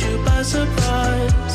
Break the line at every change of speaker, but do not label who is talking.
you by surprise.